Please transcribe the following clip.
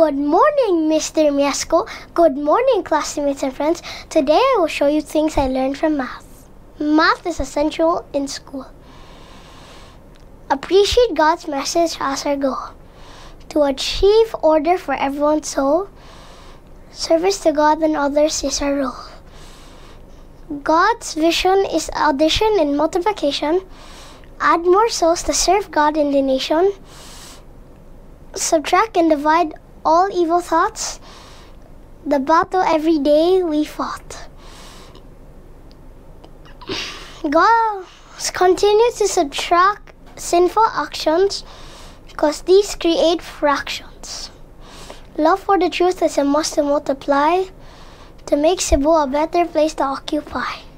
Good morning, Mr. Miesco. Good morning, classmates and friends. Today I will show you things I learned from math. Math is essential in school. Appreciate God's message as our goal. To achieve order for everyone's soul, service to God and others is our role. God's vision is addition and multiplication. Add more souls to serve God in the nation. Subtract and divide all evil thoughts, the battle every day we fought. God continues to subtract sinful actions because these create fractions. Love for the truth is a must to multiply to make Cebu a better place to occupy.